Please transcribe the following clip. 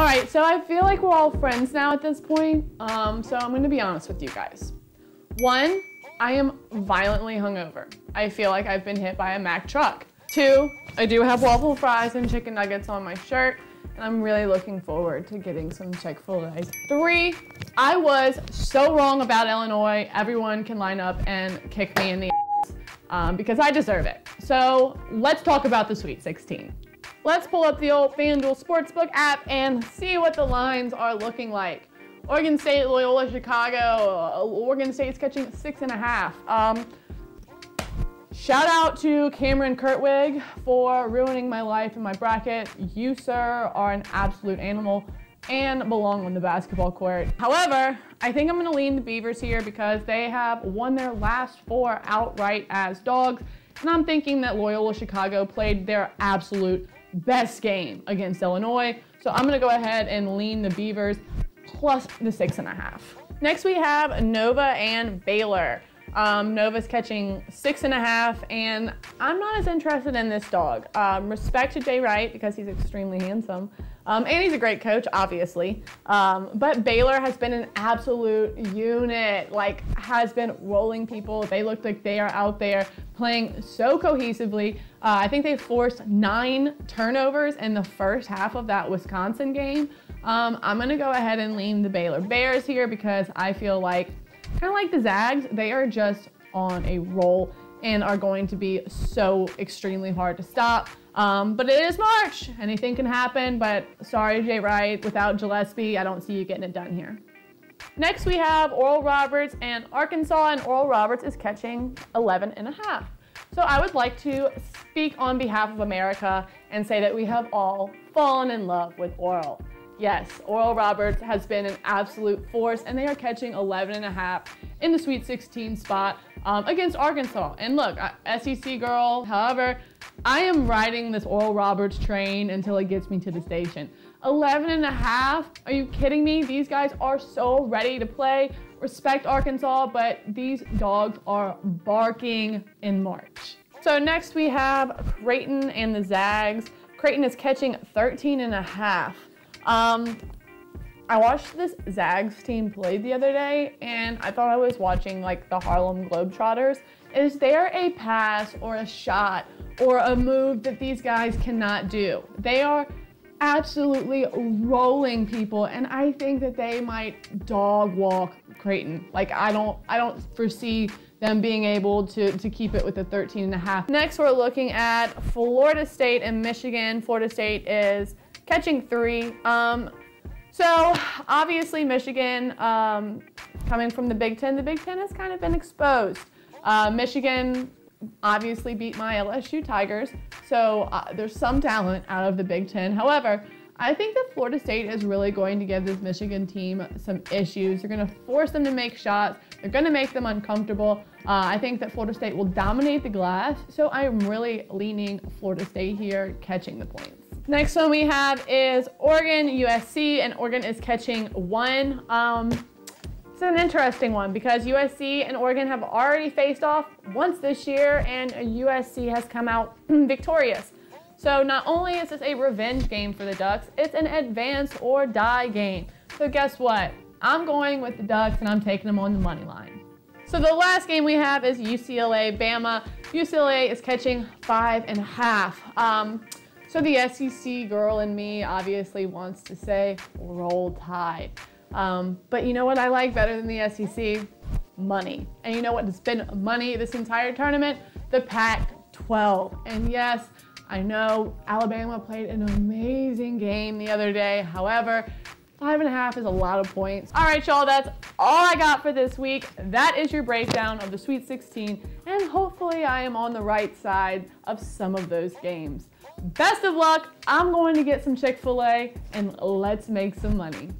All right, so I feel like we're all friends now at this point. Um, so I'm gonna be honest with you guys. One, I am violently hungover. I feel like I've been hit by a Mack truck. Two, I do have waffle fries and chicken nuggets on my shirt, and I'm really looking forward to getting some Chick-fil-A. Three, I was so wrong about Illinois. Everyone can line up and kick me in the ass um, because I deserve it. So let's talk about the Sweet 16. Let's pull up the old FanDuel Sportsbook app and see what the lines are looking like. Oregon State, Loyola, Chicago. Oregon State's catching six and a half. Um, shout out to Cameron Krutwig for ruining my life in my bracket. You, sir, are an absolute animal and belong on the basketball court. However, I think I'm gonna lean the Beavers here because they have won their last four outright as dogs. And I'm thinking that Loyola Chicago played their absolute best game against Illinois. So I'm gonna go ahead and lean the Beavers plus the six and a half. Next we have Nova and Baylor. Um, Nova's catching six and a half, and I'm not as interested in this dog. Um, respect to Jay Wright because he's extremely handsome. Um, and he's a great coach, obviously. Um, but Baylor has been an absolute unit, like, has been rolling people. They look like they are out there playing so cohesively. Uh, I think they forced nine turnovers in the first half of that Wisconsin game. Um, I'm to go ahead and lean the Baylor Bears here because I feel like, kind of like the Zags, they are just on a roll and are going to be so extremely hard to stop. Um, but it is March. Anything can happen. But sorry, Jay Wright. Without Gillespie, I don't see you getting it done here. Next, we have Oral Roberts and Arkansas, and Oral Roberts is catching 11 and a half. So I would like to speak on behalf of America and say that we have all fallen in love with Oral. Yes, Oral Roberts has been an absolute force, and they are catching 11 and a half in the Sweet 16 spot um, against Arkansas. And look, SEC girl, however, I am riding this Oral Roberts train until it gets me to the station. 11 and a half? Are you kidding me? These guys are so ready to play. Respect Arkansas, but these dogs are barking in March. So next we have Creighton and the Zags. Creighton is catching 13 and a half. Um, I watched this Zags team play the other day and I thought I was watching like the Harlem Globetrotters. Is there a pass or a shot or a move that these guys cannot do? They are absolutely rolling people and I think that they might dog walk Creighton. Like I don't I don't foresee them being able to, to keep it with a 13 and a half. Next, we're looking at Florida State and Michigan. Florida State is catching three. Um, so obviously Michigan, um, coming from the Big Ten, the Big Ten has kind of been exposed. Uh, Michigan obviously beat my LSU Tigers, so uh, there's some talent out of the Big Ten. However, I think that Florida State is really going to give this Michigan team some issues. They're going to force them to make shots. They're going to make them uncomfortable. Uh, I think that Florida State will dominate the glass, so I'm really leaning Florida State here, catching the points. Next one we have is Oregon, USC, and Oregon is catching one. Um, it's an interesting one because USC and Oregon have already faced off once this year, and USC has come out victorious. So not only is this a revenge game for the Ducks, it's an advance or die game. So guess what? I'm going with the Ducks and I'm taking them on the money line. So the last game we have is UCLA Bama. UCLA is catching five and a half. Um, so the SEC girl in me obviously wants to say roll tide. Um, but you know what I like better than the SEC? Money. And you know what has been money this entire tournament? The Pac 12. And yes, I know Alabama played an amazing game the other day. However, Five and a half is a lot of points. All right, y'all, that's all I got for this week. That is your breakdown of the Sweet 16, and hopefully I am on the right side of some of those games. Best of luck. I'm going to get some Chick-fil-A, and let's make some money.